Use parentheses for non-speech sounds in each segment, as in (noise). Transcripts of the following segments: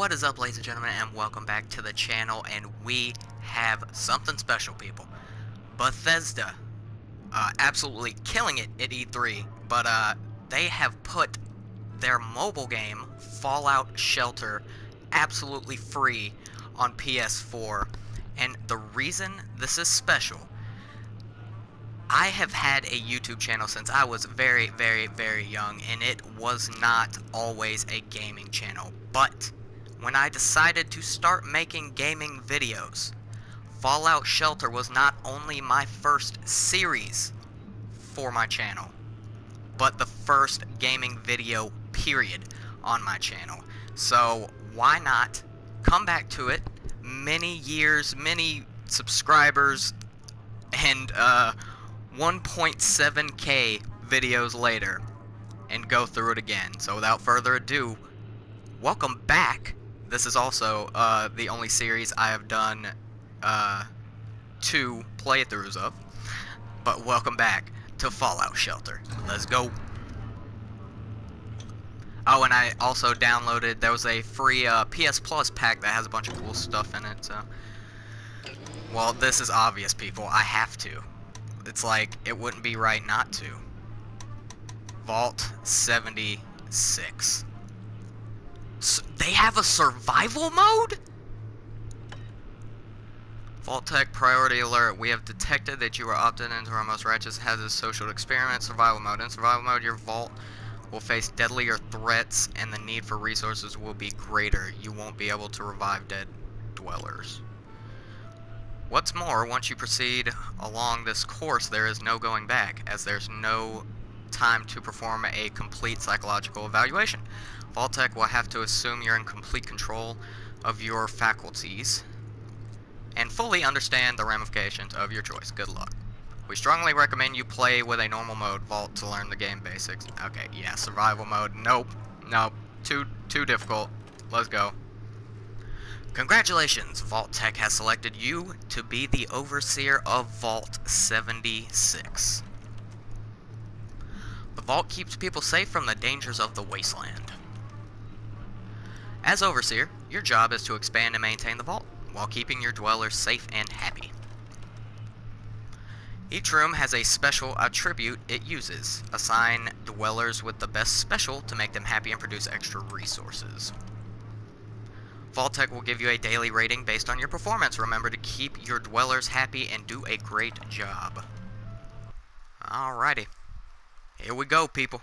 What is up ladies and gentlemen and welcome back to the channel and we have something special people. Bethesda, uh, absolutely killing it at E3, but uh, they have put their mobile game, Fallout Shelter, absolutely free on PS4. And the reason this is special I have had a YouTube channel since I was very, very, very young, and it was not always a gaming channel. But when I decided to start making gaming videos, Fallout Shelter was not only my first series for my channel, but the first gaming video period on my channel. So why not come back to it many years, many subscribers, and uh, 1.7k videos later and go through it again. So without further ado, welcome back. This is also uh, the only series I have done uh, two playthroughs of. But welcome back to Fallout Shelter. Let's go. Oh, and I also downloaded, there was a free uh, PS Plus pack that has a bunch of cool stuff in it, so... Well, this is obvious, people. I have to. It's like, it wouldn't be right not to. Vault 76. They have a survival mode? Vault-Tec priority alert. We have detected that you are opted into our most righteous hazardous social experiment survival mode. In survival mode, your vault will face deadlier threats and the need for resources will be greater. You won't be able to revive dead dwellers. What's more, once you proceed along this course, there is no going back, as there's no time to perform a complete psychological evaluation. Vault-Tec will have to assume you're in complete control of your faculties and fully understand the ramifications of your choice. Good luck. We strongly recommend you play with a normal mode Vault to learn the game basics. Okay, yeah, survival mode. Nope. Nope. Too too difficult. Let's go. Congratulations, Vault-Tec has selected you to be the overseer of Vault 76. The Vault keeps people safe from the dangers of the wasteland. As overseer, your job is to expand and maintain the Vault, while keeping your dwellers safe and happy. Each room has a special attribute it uses. Assign dwellers with the best special to make them happy and produce extra resources. Vault-Tec will give you a daily rating based on your performance. Remember to keep your dwellers happy and do a great job. Alrighty. Here we go, people.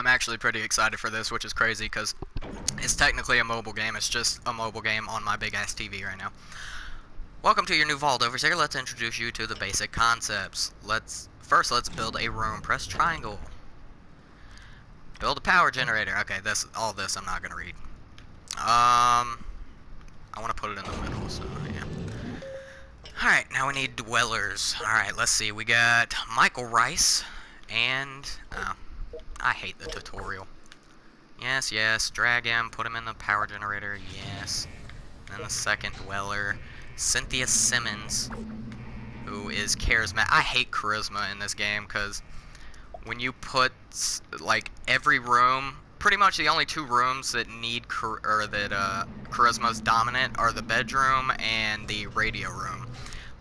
I'm actually pretty excited for this, which is crazy because it's technically a mobile game. It's just a mobile game on my big-ass TV right now. Welcome to your new vault. Over here, let's introduce you to the basic concepts. Let's First, let's build a room. Press triangle. Build a power generator. Okay, this all this I'm not gonna read. Um, I want to put it in the middle, so yeah. Alright, now we need dwellers. Alright, let's see. We got Michael Rice and... Oh, I hate the tutorial. Yes, yes, drag him, put him in the power generator, yes. And then the second dweller, Cynthia Simmons, who is charisma. I hate charisma in this game because when you put like every room pretty much the only two rooms that need or that uh, charisma's dominant are the bedroom and the radio room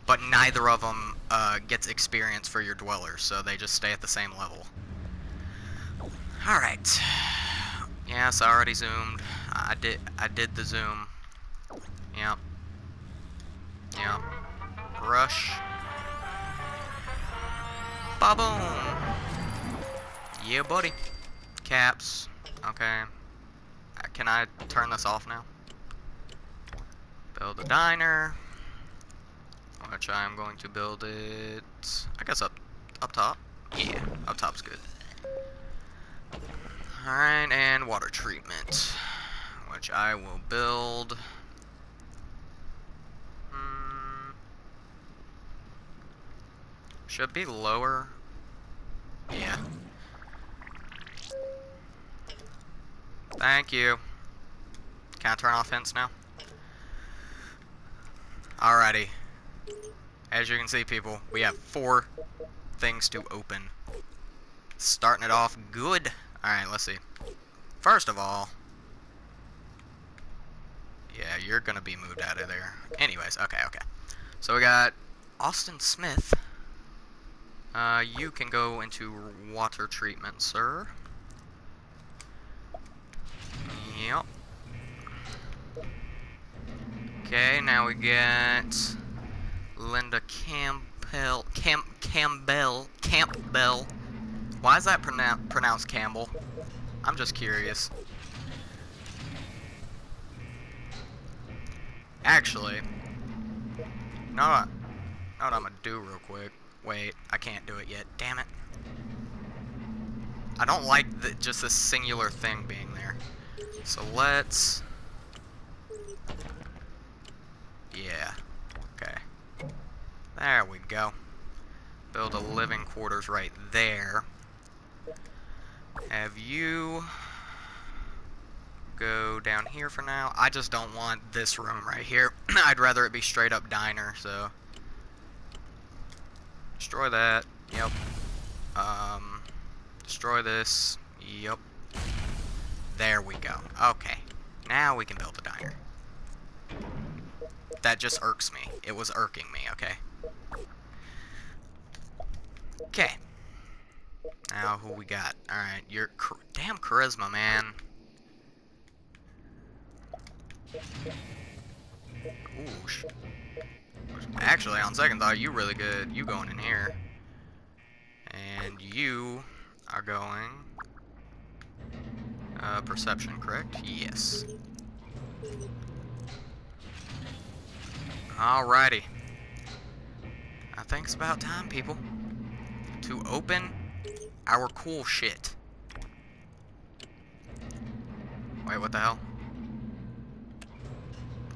but neither of them uh, gets experience for your dwellers so they just stay at the same level alright yes I already zoomed I did I did the zoom yep yep rush ba-boom yeah, buddy. Caps. Okay. Uh, can I turn this off now? Build a diner. Which I'm going to build it... I guess up, up top? Yeah, up top's good. Alright, and water treatment. Which I will build... Hmm, should be lower. Yeah. Thank you. Can I turn off hints now? Alrighty. As you can see, people, we have four things to open. Starting it off good. Alright, let's see. First of all, yeah, you're gonna be moved out of there. Anyways, okay, okay. So we got Austin Smith. Uh, you can go into water treatment, sir. Yep. Okay, now we get Linda Campbell. Cam Campbell. Campbell. Why is that pronou pronounced Campbell? I'm just curious. Actually, know what, what I'm gonna do real quick. Wait, I can't do it yet. Damn it. I don't like the, just this singular thing being there. So let's... Yeah. Okay. There we go. Build a living quarters right there. Have you go down here for now. I just don't want this room right here. (clears throat) I'd rather it be straight up diner, so. Destroy that. Yep. Um, destroy this. Yep. There we go. Okay. Now we can build a diner. That just irks me. It was irking me, okay? Okay. Now, who we got? Alright, you're... Damn charisma, man. Ooh. Actually, on second thought, you really good. You going in here. And you are going... Uh, perception, correct? Yes. Alrighty. I think it's about time, people, to open our cool shit. Wait, what the hell?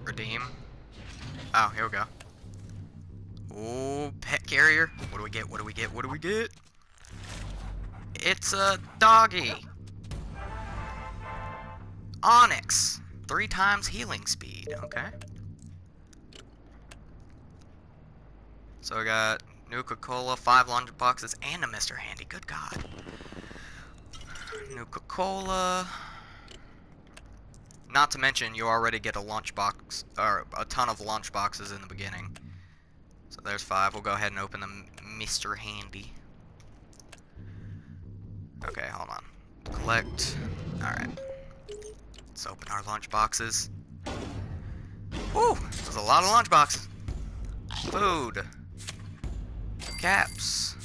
Redeem. Oh, here we go. Oh, pet carrier. What do we get? What do we get? What do we get? It's a doggy. Onyx. Three times healing speed. Okay. So I got Nuka-Cola, five lunch boxes, and a Mr. Handy. Good God. New Nuka-Cola. Not to mention, you already get a lunchbox, or a ton of lunch boxes in the beginning. So there's five. We'll go ahead and open them, Mr. Handy. Okay, hold on. Collect. Alright. Let's open our lunch boxes. Woo! There's a lot of lunch boxes. Food. Caps.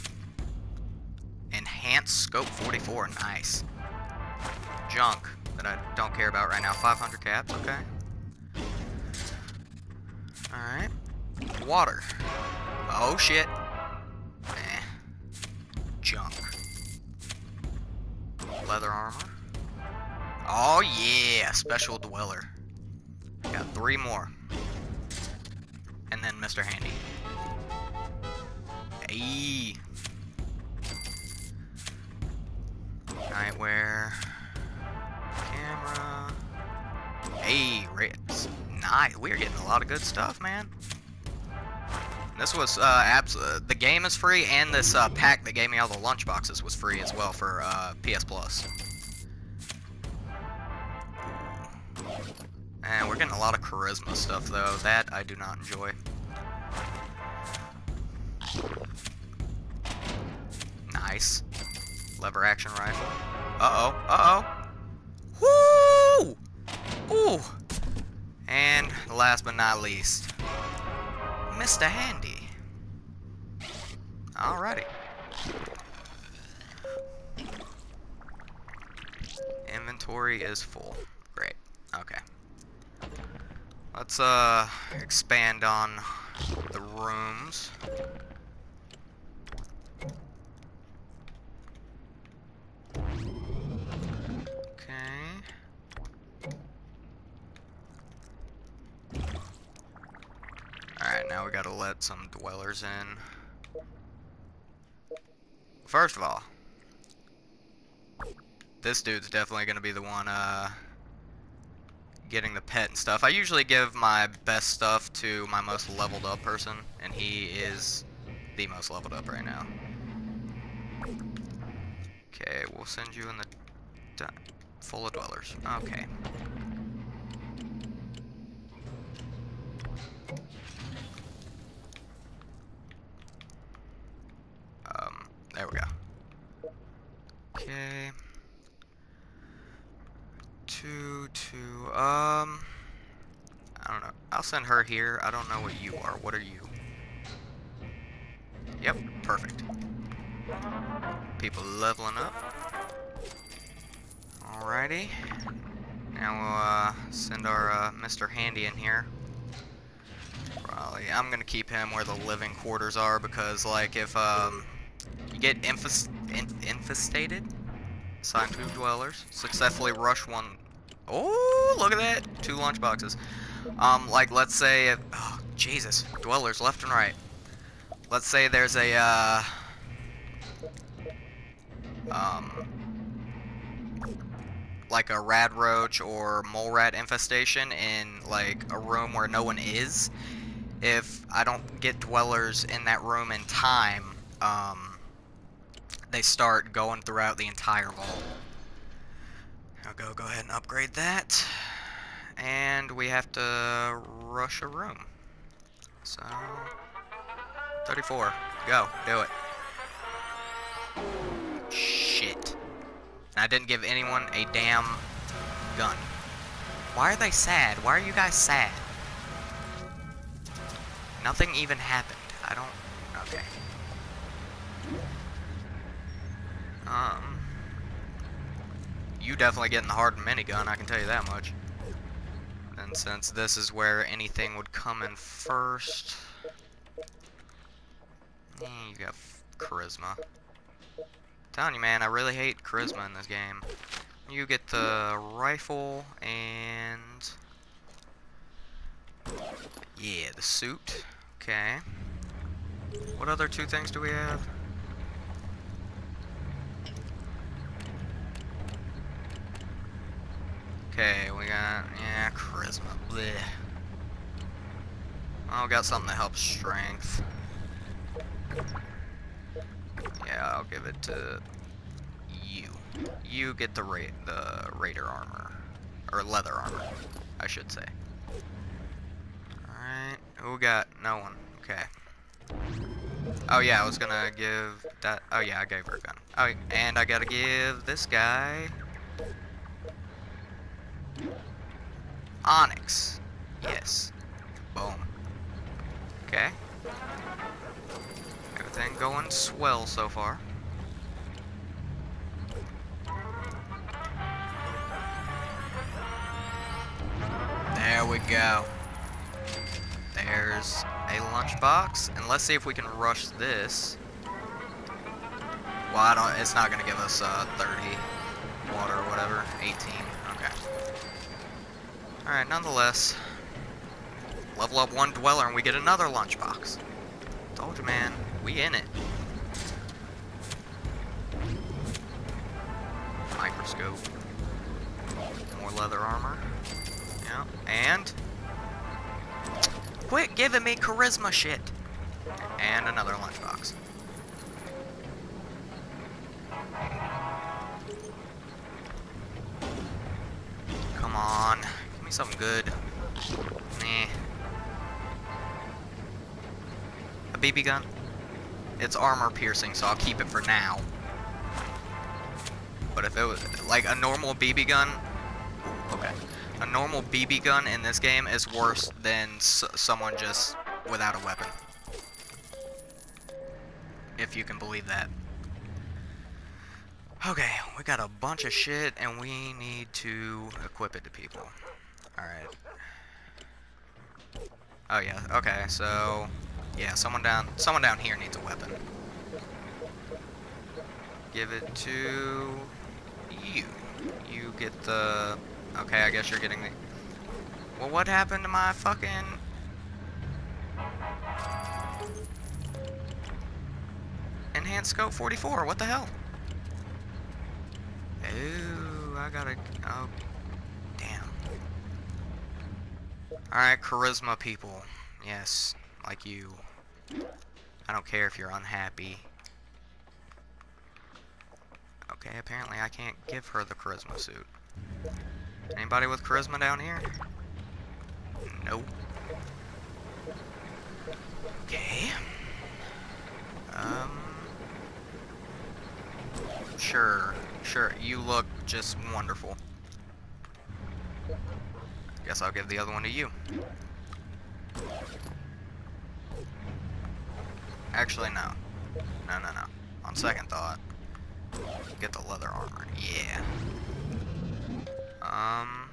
Enhanced scope 44. Nice. Junk that I don't care about right now. 500 caps, okay. Alright. Water. Oh shit. Eh. Junk. Leather armor. Oh yeah, special dweller. Got three more. And then Mr. Handy. Hey. Nightwear. Camera. Hey, it's nice. We're getting a lot of good stuff, man. This was, uh, abs uh, the game is free, and this, uh, pack that gave me all the lunch boxes was free as well for, uh, PS Plus. And we're getting a lot of charisma stuff, though. That I do not enjoy. Nice. Lever action rifle. Uh-oh. Uh-oh. Woo! Ooh! And last but not least, Mr. Handy. Alrighty. Inventory is full. Great. Okay. Let's uh expand on the rooms. Now we gotta let some dwellers in. First of all, this dude's definitely gonna be the one, uh, getting the pet and stuff. I usually give my best stuff to my most leveled up person, and he is the most leveled up right now. Okay, we'll send you in the... full of dwellers. Okay. Um, there we go. Okay. Two, two, um... I don't know. I'll send her here. I don't know what you are. What are you? Yep, perfect. People leveling up. Alrighty. Now we'll uh, send our uh, Mr. Handy in here. Probably, I'm gonna keep him where the living quarters are because, like, if um, get infest in infestated, two dwellers, successfully rush one. Oh, look at that! Two lunch boxes. Um, like, let's say, if, oh, Jesus, dwellers left and right. Let's say there's a, uh, um, like a rad roach or mole rat infestation in, like, a room where no one is. If I don't get dwellers in that room in time, um, they start going throughout the entire vault. I'll go, go ahead and upgrade that. And we have to rush a room. So, 34. Go, do it. Shit. I didn't give anyone a damn gun. Why are they sad? Why are you guys sad? Nothing even happened. I don't... Okay. Um... You definitely getting the hardened minigun, I can tell you that much. And since this is where anything would come in first... Eh, you got charisma. Telling you, man, I really hate charisma in this game. You get the rifle and... Yeah, the suit. Okay. What other two things do we have? Okay, we got, yeah, charisma. Blech. Oh, got something to help strength. Yeah, I'll give it to you. You get the ra the raider armor. Or leather armor, I should say. Alright, who got? No one. Okay. Oh yeah, I was gonna give that. Oh yeah, I gave her a gun. Oh, and I gotta give this guy Onyx. Yes. Boom. Okay. Everything going swell so far. There we go. There's a lunchbox. And let's see if we can rush this. Well, I don't, it's not going to give us uh, 30 water or whatever. 18. Alright, nonetheless. Level up one dweller and we get another lunchbox. Told you, man. We in it. Microscope. More leather armor. Yeah. And... Quit giving me charisma shit! And another lunchbox. Something good. Nah. A BB gun? It's armor piercing, so I'll keep it for now. But if it was, like, a normal BB gun... Okay. A normal BB gun in this game is worse than someone just without a weapon. If you can believe that. Okay, we got a bunch of shit, and we need to equip it to people. Alright. Oh yeah, okay, so yeah, someone down someone down here needs a weapon. Give it to you. You get the Okay, I guess you're getting the Well what happened to my fucking Enhanced scope 44, what the hell? Ooh, I gotta oh Alright, charisma people. Yes, like you. I don't care if you're unhappy. Okay, apparently I can't give her the charisma suit. Anybody with charisma down here? Nope. Okay. Um. Sure, sure. You look just wonderful. Guess I'll give the other one to you. Actually, no. No, no, no. On second thought, get the leather armor. Yeah. Um.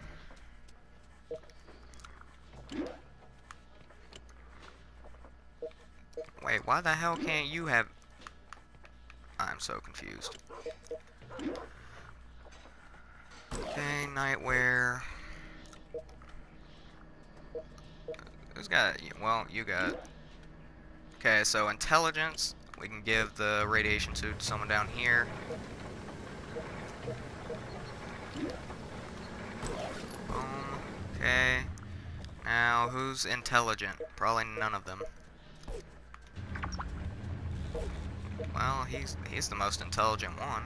Wait, why the hell can't you have... I'm so confused. Okay, nightwear. Who's got... Well, you got... Okay, so intelligence. We can give the radiation suit to someone down here. Boom. Okay. Now, who's intelligent? Probably none of them. Well, he's he's the most intelligent one.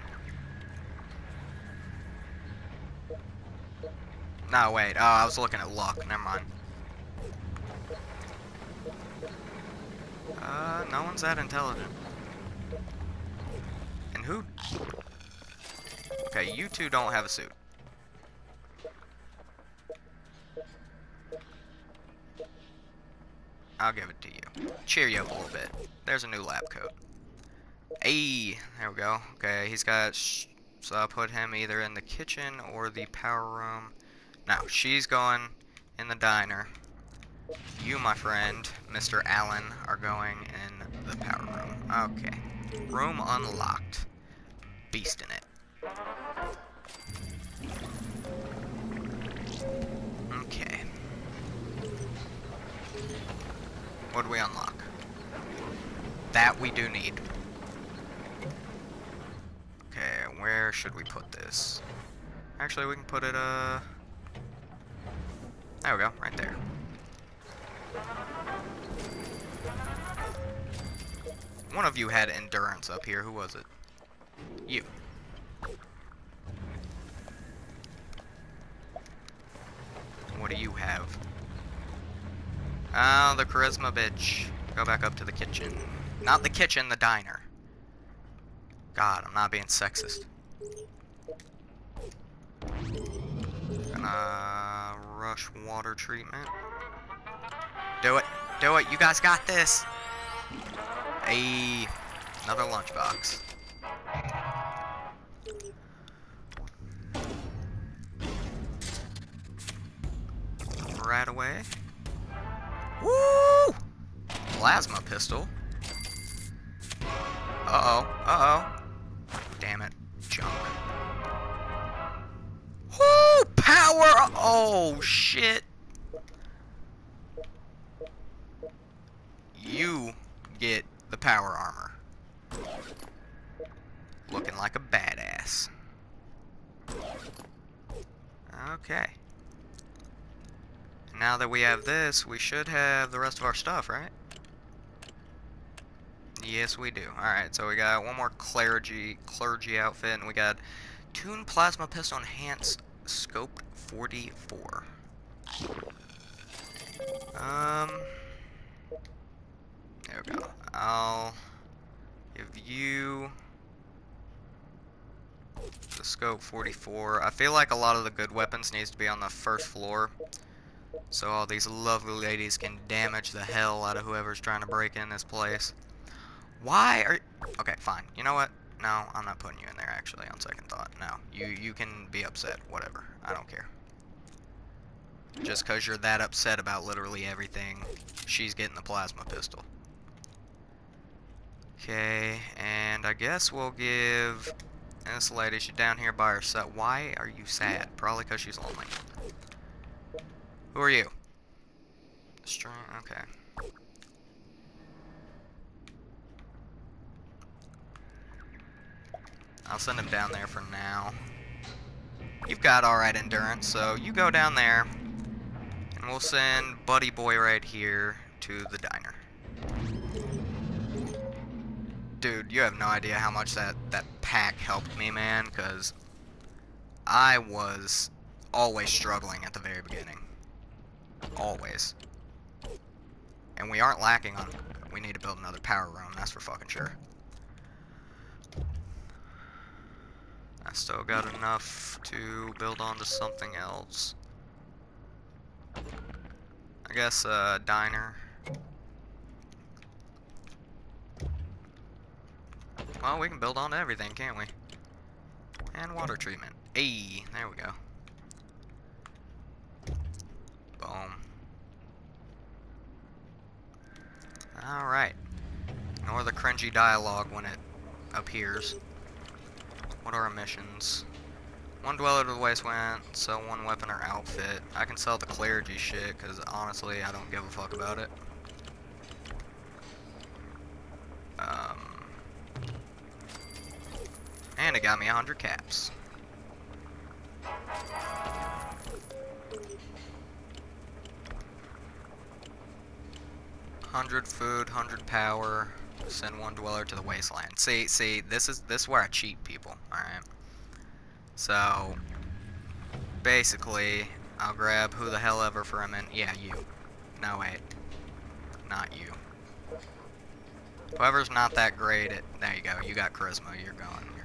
No, wait. Oh, I was looking at luck. Never mind. Uh, no one's that intelligent. And who? Okay, you two don't have a suit. I'll give it to you. Cheer you up a little bit. There's a new lab coat. Hey, there we go. Okay, he's got. so I'll put him either in the kitchen or the power room. Now she's going in the diner. You, my friend, Mr. Allen, are going in the power room. Okay. Room unlocked. Beast in it. Okay. What do we unlock? That we do need. Okay, where should we put this? Actually, we can put it, uh... There we go, right there. One of you had endurance up here. Who was it? You. What do you have? Oh, the charisma bitch. Go back up to the kitchen. Not the kitchen, the diner. God, I'm not being sexist. Gonna rush water treatment. Do it. Do it. You guys got this. Hey, another lunchbox. Right away. Woo! Plasma pistol. Uh-oh. Uh-oh. Damn it. Junk. Woo! Power! Oh, shit. You get the power armor. Looking like a badass. Okay. Now that we have this, we should have the rest of our stuff, right? Yes, we do. Alright, so we got one more clergy clergy outfit, and we got Tune Plasma Pistol Enhanced Scope 44. Um... There we go. I'll give you the scope 44. I feel like a lot of the good weapons needs to be on the first floor. So all these lovely ladies can damage the hell out of whoever's trying to break in this place. Why are... Okay, fine. You know what? No, I'm not putting you in there, actually, on second thought. No, you, you can be upset. Whatever. I don't care. Just because you're that upset about literally everything, she's getting the plasma pistol. Okay, and I guess we'll give this lady, she's down here by herself. Why are you sad? Probably because she's lonely. Who are you? String, okay. I'll send him down there for now. You've got alright endurance, so you go down there. And we'll send Buddy Boy right here to the diner dude, you have no idea how much that, that pack helped me, man, because I was always struggling at the very beginning. Always. And we aren't lacking on... We need to build another power room, that's for fucking sure. I still got enough to build onto something else. I guess a uh, diner. Well, we can build onto everything, can't we? And water treatment. Hey, there we go. Boom. Alright. Ignore the cringy dialogue when it appears. What are our missions? One dweller to the wasteland, sell one weapon or outfit. I can sell the clergy shit, because honestly, I don't give a fuck about it. Um, and it got me 100 caps. Hundred food, hundred power. Send one dweller to the wasteland. See, see, this is this is where I cheat people. All right. So, basically, I'll grab who the hell ever for a minute. Yeah, you. No, wait. Not you. Whoever's not that great at... There you go. You got charisma. You're going.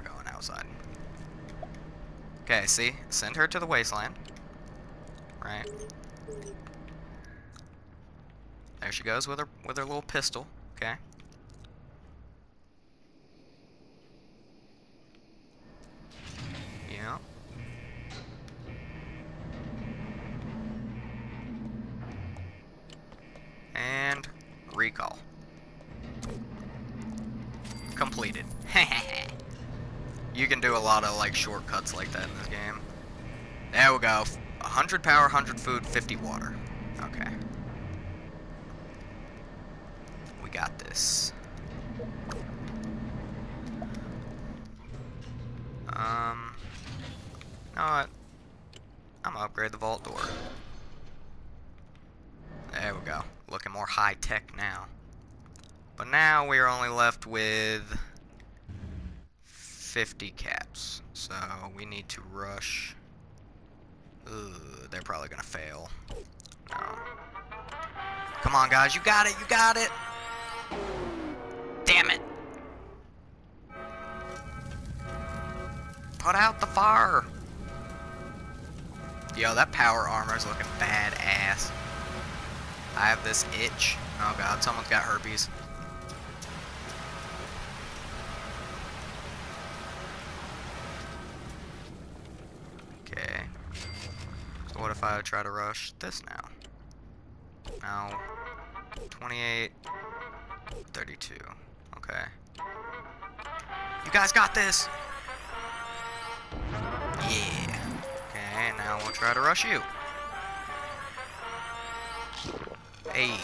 Outside. Okay, see? Send her to the wasteland. Right. There she goes with her with her little pistol. Okay. Yeah. And recall. Completed. (laughs) you can do a lot of like shortcuts like that in this game. There we go. 100 power, 100 food, 50 water. Okay. We got this. Um, you know what? I'm gonna upgrade the vault door. There we go. Looking more high-tech now. But now we are only left with 50 caps. So we need to rush. Ugh, they're probably gonna fail. No. Come on, guys. You got it. You got it. Damn it. Put out the fire. Yo, that power armor is looking badass. I have this itch. Oh god, someone's got herpes. Okay. So what if I try to rush this now? Now, 28, 32. Okay. You guys got this! Yeah. Okay, now we'll try to rush you. Hey.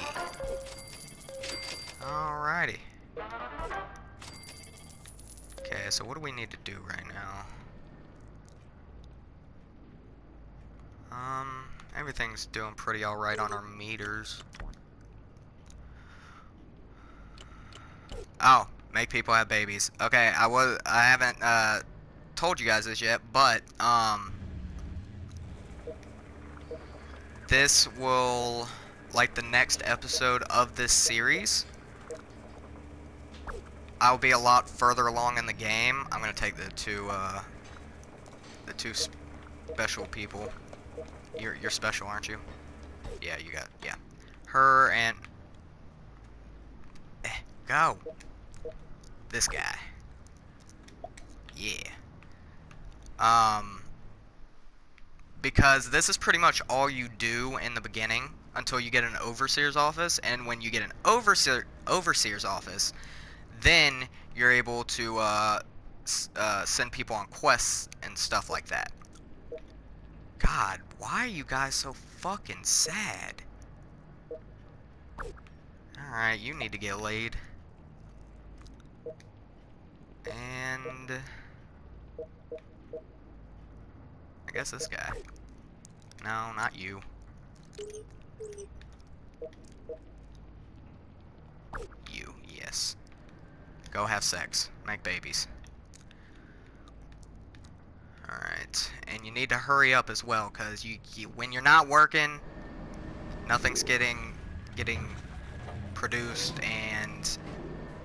Alrighty. Okay, so what do we need to do right now? Um, everything's doing pretty alright on our meters. Oh, make people have babies. Okay, I was I haven't uh told you guys this yet, but um this will like the next episode of this series, I'll be a lot further along in the game. I'm gonna take the two, uh, the two special people. You're you're special, aren't you? Yeah, you got yeah. Her and eh, go. This guy. Yeah. Um. Because this is pretty much all you do in the beginning until you get an overseer's office, and when you get an overseer overseer's office, then you're able to uh, uh, send people on quests and stuff like that. God, why are you guys so fucking sad? Alright, you need to get laid. And... I guess this guy. No, not you. You, yes. Go have sex. Make babies. Alright. And you need to hurry up as well, cause you, you when you're not working, nothing's getting getting produced, and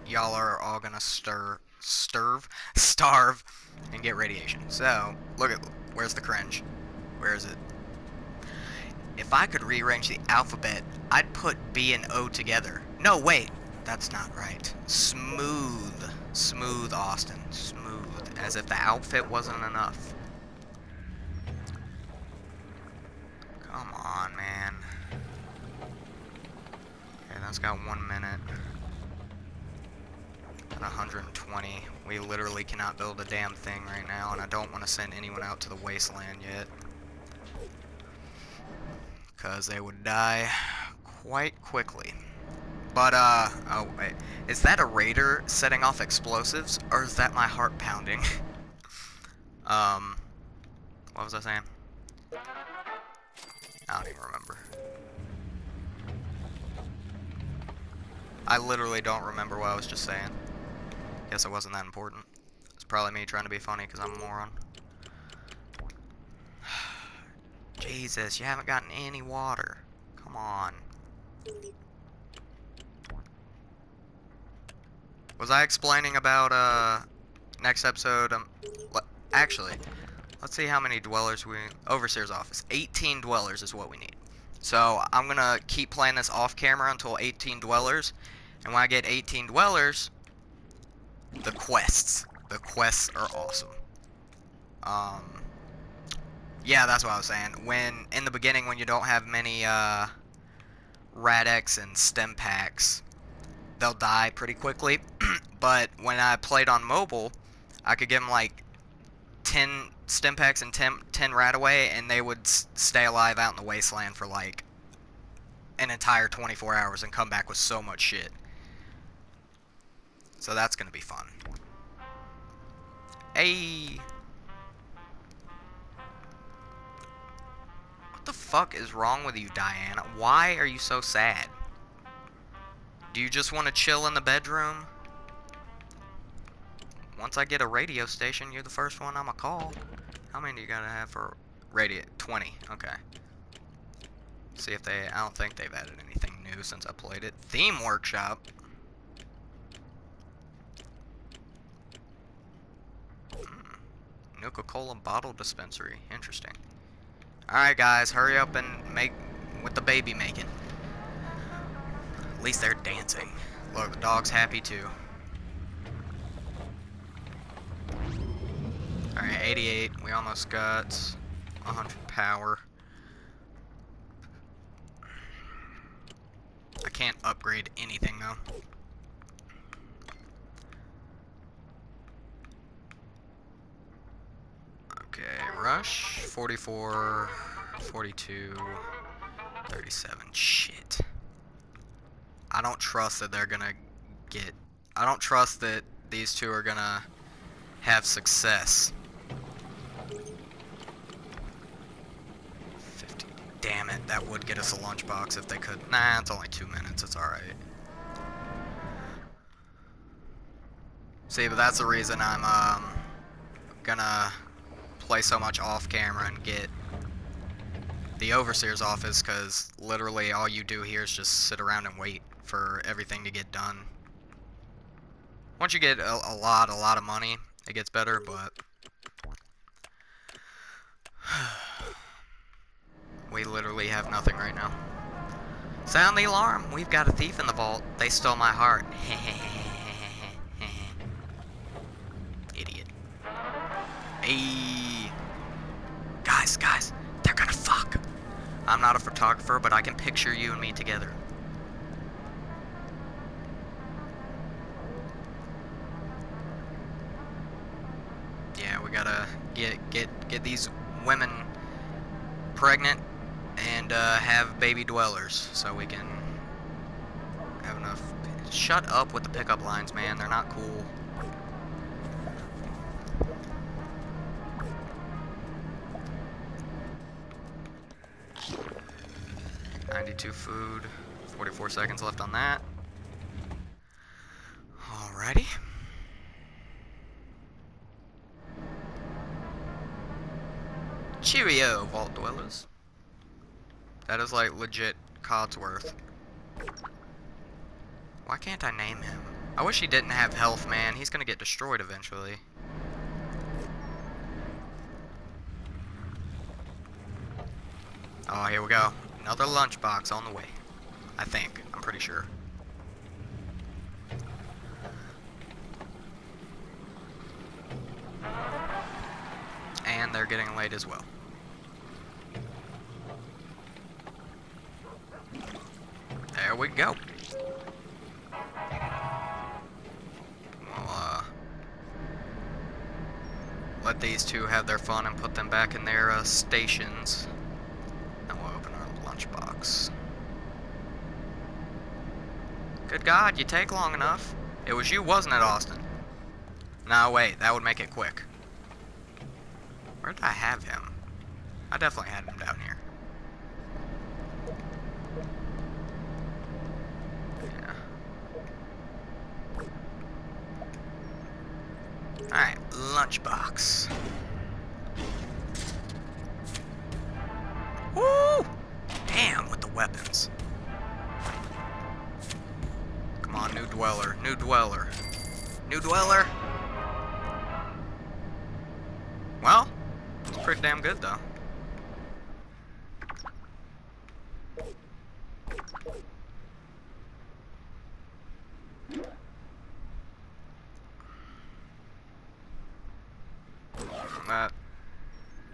y'all are all gonna stir, starve, starve, and get radiation. So look at where's the cringe? Where is it? If I could rearrange the alphabet, I'd put B and O together. No, wait, that's not right. Smooth, smooth, Austin, smooth, as if the outfit wasn't enough. Come on, man. Okay, that's got one minute. At 120. We literally cannot build a damn thing right now, and I don't want to send anyone out to the wasteland yet. Because they would die quite quickly. But, uh, oh, wait. Is that a raider setting off explosives, or is that my heart pounding? (laughs) um, what was I saying? I don't even remember. I literally don't remember what I was just saying. Guess it wasn't that important. It's probably me trying to be funny because I'm a moron. (sighs) Jesus, you haven't gotten any water. Come on. Was I explaining about, uh, next episode? Um, actually, let's see how many dwellers we... Overseer's office. 18 dwellers is what we need. So, I'm gonna keep playing this off camera until 18 dwellers. And when I get 18 dwellers, the quests. The quests are awesome. Um, yeah, that's what I was saying. When, in the beginning, when you don't have many, uh, Rad-X and Stimpaks, they'll die pretty quickly. (clears throat) but when I played on mobile, I could give them, like, 10 stim packs and 10, 10 RadAway, and they would stay alive out in the wasteland for, like, an entire 24 hours and come back with so much shit. So that's going to be fun. Hey! What the fuck is wrong with you, Diana? Why are you so sad? Do you just want to chill in the bedroom? Once I get a radio station, you're the first one I'm going to call. How many do you gotta have for radio? 20. Okay. See if they... I don't think they've added anything new since I played it. Theme Workshop. Hmm. Nuka-Cola bottle dispensary. Interesting. Alright guys, hurry up and make with the baby making. At least they're dancing. Look, the dog's happy too. Alright, 88. We almost got 100 power. I can't upgrade anything though. Okay, rush, 44, 42, 37. Shit. I don't trust that they're gonna get... I don't trust that these two are gonna have success. 50. Damn it, that would get us a lunchbox if they could. Nah, it's only two minutes, it's alright. See, but that's the reason I'm, um, gonna play so much off camera and get the Overseer's office, because literally all you do here is just sit around and wait for everything to get done. Once you get a, a lot, a lot of money, it gets better, but... (sighs) we literally have nothing right now. Sound the alarm! We've got a thief in the vault. They stole my heart. (laughs) Idiot. Hey! Guys, guys, they're gonna fuck! I'm not a photographer, but I can picture you and me together. gotta get get get these women pregnant and uh, have baby dwellers so we can have enough. Shut up with the pickup lines, man. They're not cool. Ninety-two food. Forty-four seconds left on that. Alrighty. Cheerio, Vault Dwellers. That is like legit Codsworth. Why can't I name him? I wish he didn't have health, man. He's gonna get destroyed eventually. Oh, here we go. Another lunchbox on the way. I think. I'm pretty sure. As well. There we go. We'll, uh, let these two have their fun and put them back in their uh, stations. And we'll open our lunchbox. Good God, you take long enough. It was you, wasn't it, Austin? No, wait, that would make it quick. Where did I have him? I definitely had him down pretty damn good though.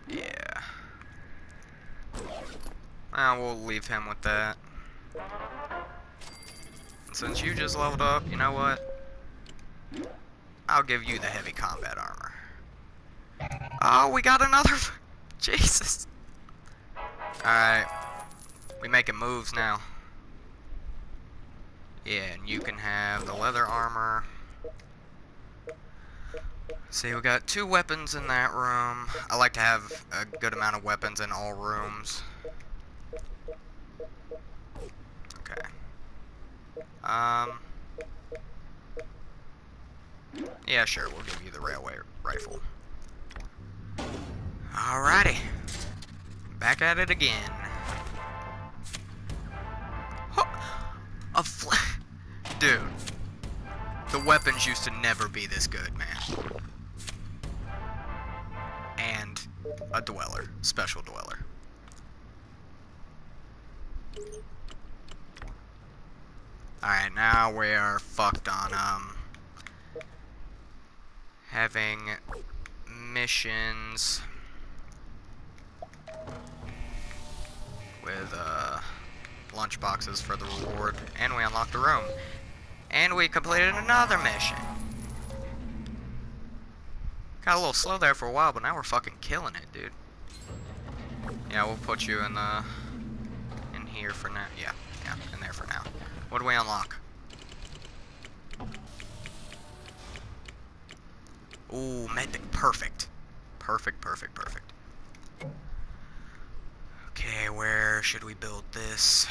Yeah. We'll leave him with that. Since you just leveled up, you know what? I'll give you the heavy combat armor. Oh, we got another. Jesus. Alright. We making moves now. Yeah, and you can have the leather armor. See, we got two weapons in that room. I like to have a good amount of weapons in all rooms. Okay. Um. Yeah, sure, we'll give you the railway rifle. Alrighty. Back at it again. Oh, a Dude. The weapons used to never be this good, man. And a dweller. Special dweller. Alright, now we are fucked on, um... Having missions with uh, lunch boxes for the reward, and we unlocked a room, and we completed another mission. Got a little slow there for a while, but now we're fucking killing it, dude. Yeah, we'll put you in the in here for now. Yeah, yeah, in there for now. What do we unlock? Ooh, medic, perfect. Perfect, perfect, perfect. Okay, where should we build this?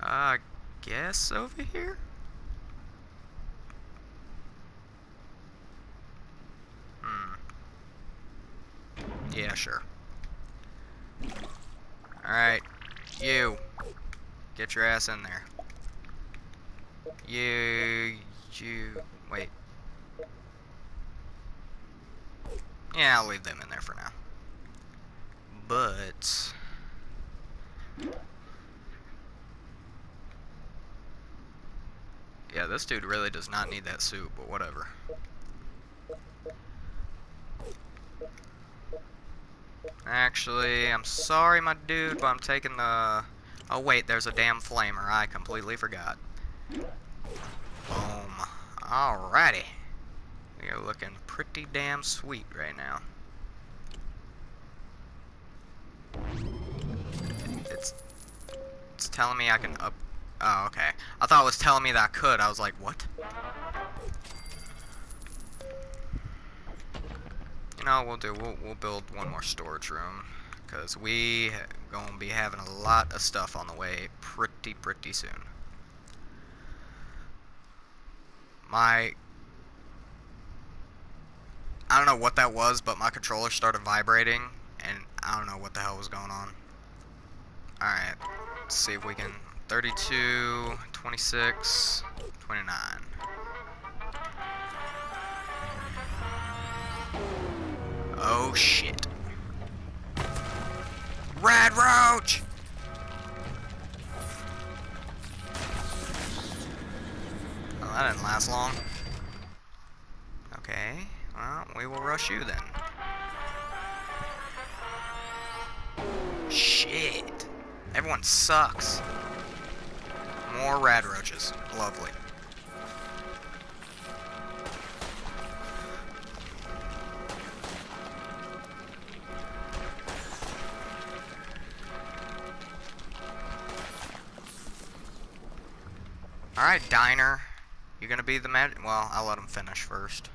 I guess over here? Hmm. Yeah, sure. Alright, you. Get your ass in there. You, you, wait. Yeah, I'll leave them in there for now. But... Yeah, this dude really does not need that suit, but whatever. Actually, I'm sorry, my dude, but I'm taking the... Oh, wait, there's a damn flamer. I completely forgot. Boom. Alrighty. Are looking pretty damn sweet right now. It's... It's telling me I can up... Oh, okay. I thought it was telling me that I could. I was like, what? You know we'll do? We'll, we'll build one more storage room. Because we gonna be having a lot of stuff on the way pretty, pretty soon. My I don't know what that was, but my controller started vibrating, and I don't know what the hell was going on. Alright, let's see if we can... 32, 26, 29. Oh shit. Rad Roach! Well, that didn't last long. Okay, we will rush you then. Shit. Everyone sucks. More rad roaches. Lovely. Alright, Diner. You're gonna be the mag- Well, I'll let him finish first.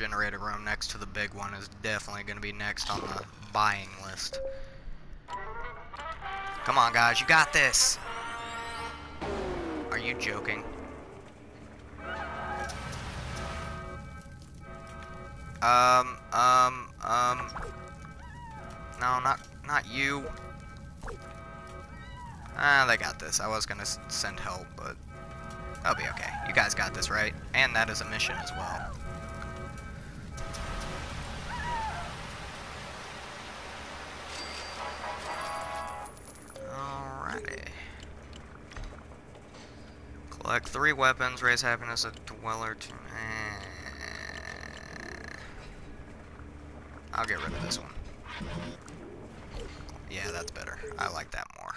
Generator room next to the big one is definitely going to be next on the buying list. Come on, guys, you got this. Are you joking? Um, um, um. No, not, not you. Ah, they got this. I was gonna send help, but I'll be okay. You guys got this, right? And that is a mission as well. Collect three weapons, raise happiness a dweller to... I'll get rid of this one. Yeah, that's better. I like that more.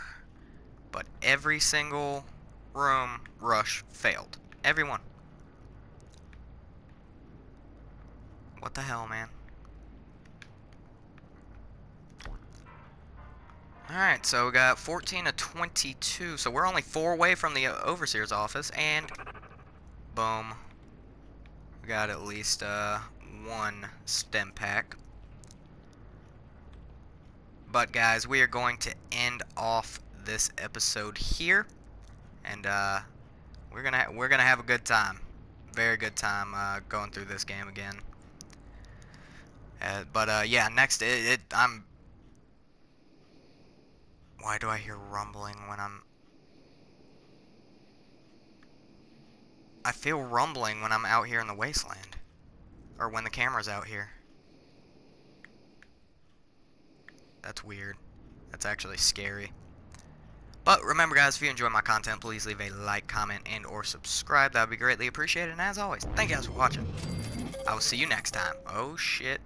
But every single room rush failed. Everyone. What the hell, man? Alright, so we got 14 to 22. So we're only four away from the Overseer's office, and boom. We got at least uh, one Stimpak. But guys, we are going to end off this episode here and uh, we're gonna we're gonna have a good time, very good time uh, going through this game again. Uh, but uh, yeah, next it, it I'm. Why do I hear rumbling when I'm? I feel rumbling when I'm out here in the wasteland, or when the camera's out here. That's weird. That's actually scary. But remember guys, if you enjoy my content, please leave a like, comment, and or subscribe. That would be greatly appreciated. And as always, thank you guys for watching. I will see you next time. Oh shit.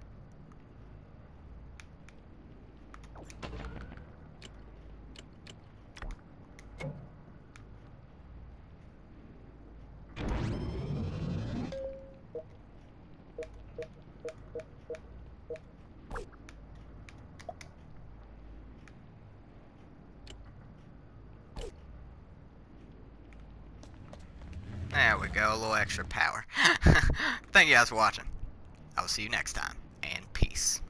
There we go, a little extra power. (laughs) Thank you guys for watching. I will see you next time, and peace.